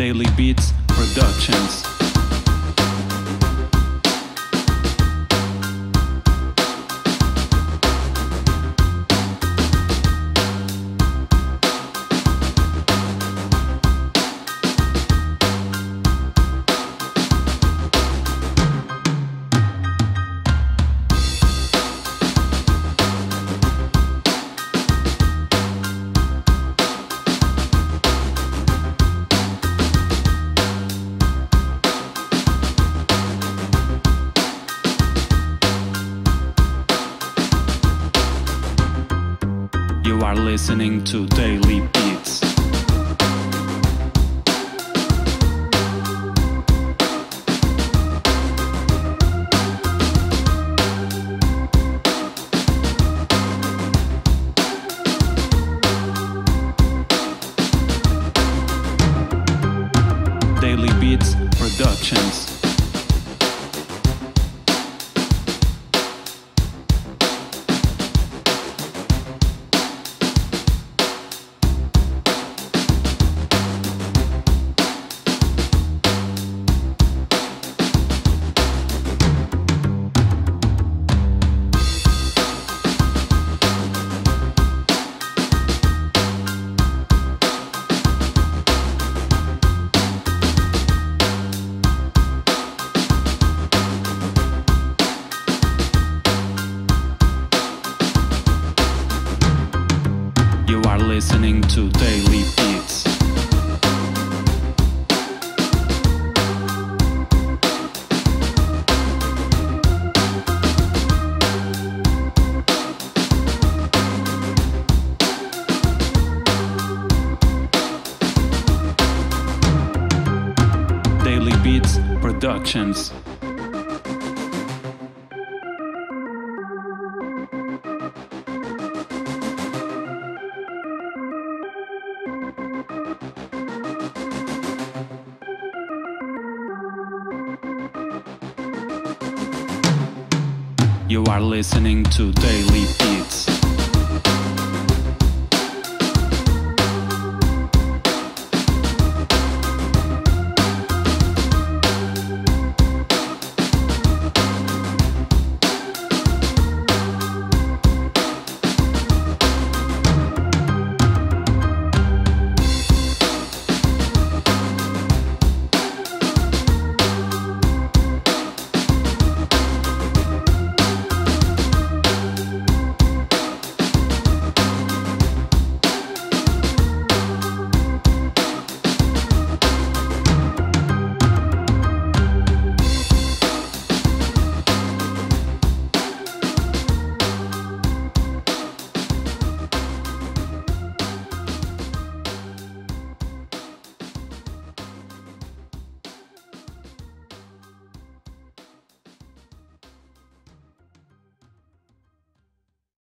Daily Beats Productions. You are listening to Daily Beats. Daily Beats Productions. Are listening to Daily Beats. Daily Beats Productions. You are listening to Daily Beats.